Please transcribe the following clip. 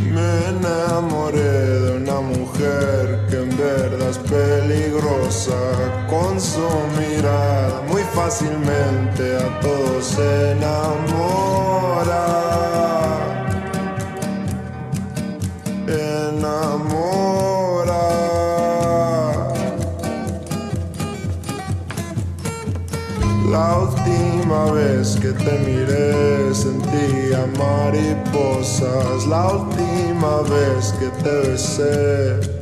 Me enamoré de una mujer que en verdad es peligrosa con su mirada muy fácilmente a todos se enamora. Enamora. La última vez que te miré sentía mariposas. La última vez que te besé